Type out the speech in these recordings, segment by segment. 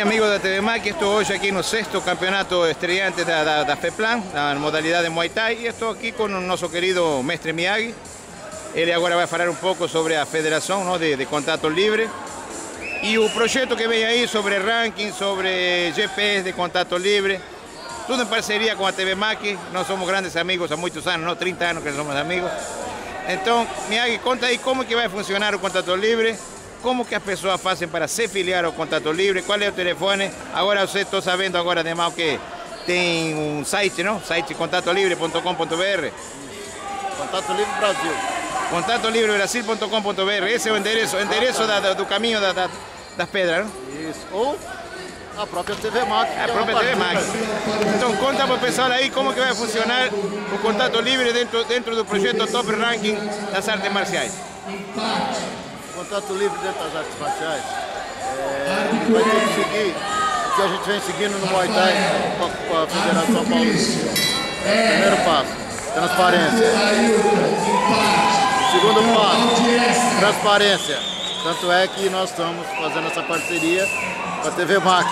Amigos da TV Mac, estou hoje aqui no sexto campeonato estreante da, da, da FEPLAN, na modalidade Muay Thai, e estou aqui com o nosso querido mestre Miyagi. Ele agora vai falar um pouco sobre a federação não, de, de contato livre e o projeto que vem aí sobre ranking, sobre GPS de contato livre, tudo em parceria com a TV Mac. Nós somos grandes amigos há muitos anos, não? 30 anos que somos amigos. Então, Miyagi, conta aí como que vai funcionar o contato livre como que as pessoas fazem para se filiar ao Contato Livre, qual é o telefone. Agora você está sabendo agora además que tem um site, não? Site contatolivre.com.br. Contato Livre Brasil. Contatolivrebrasil.com.br. Esse é o endereço, o endereço da, da, do caminho da, da, das pedras, não? Isso. Ou a própria TV Mac. A própria TV Mac. Então conta para o pessoal aí como que vai funcionar o Contato Livre dentro, dentro do projeto Top Ranking das artes marciais contato livre dentro das artes marciais, é, vai ter que seguir o que a gente vem seguindo no Muay Thai com a, Federação Paulista. Primeiro passo, transparência. Segundo passo, transparência. Tanto é que nós estamos fazendo essa parceria com a TV MAC,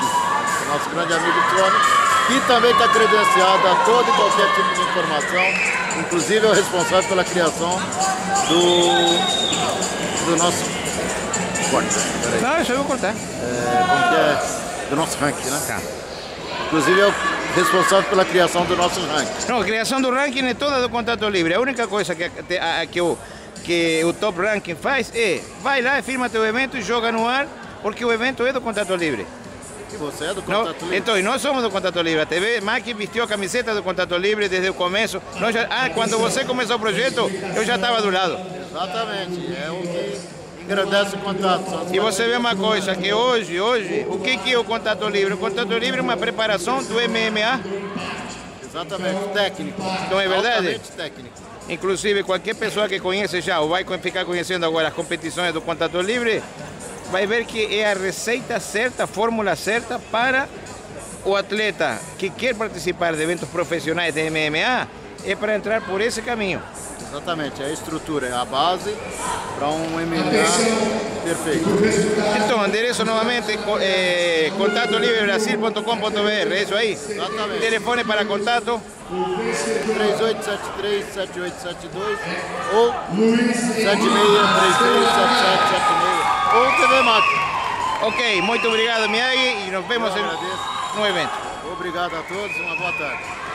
nosso grande amigo Tony, que também está credenciado a todo e qualquer tipo de informação, inclusive é o responsável pela criação do, do nosso corte. Não, isso eu vou cortar. É, é? Do nosso ranking, né? Tá. Inclusive é o responsável pela criação do nosso ranking. Não, a criação do ranking é toda do contato livre. A única coisa que, que, o, que o top ranking faz é vai lá, firma teu evento e joga no ar, porque o evento é do contato livre. E você é do Contato não, Livre? Então, nós somos do Contato Livre. A TV Mac vestiu a camiseta do Contato Livre desde o começo. Já, ah, quando você começou o projeto, eu já estava do lado. Exatamente. É o que engrandece o contato. E você vê uma coisa, que hoje, hoje, o que, que é o contato livre? O contato livre é uma preparação do MMA. Exatamente, técnico. Não é verdade? Altamente técnico. Inclusive, qualquer pessoa que conhece já, ou vai ficar conhecendo agora as competições do contato livre, vai ver que é a receita certa, a fórmula certa para o atleta que quer participar de eventos profissionais de MMA, é para entrar por esse caminho. Exatamente, é a estrutura, é a base para um MMA perfeito. Então, endereço novamente, é, contatolivrebrasil.com.br, é isso aí? Exatamente. Telefone para contato? 3873-7872 ou 76337776 ou TV Mato. Ok, muito obrigado, Miyagi, e nos vemos no evento. Obrigado a todos, uma boa tarde.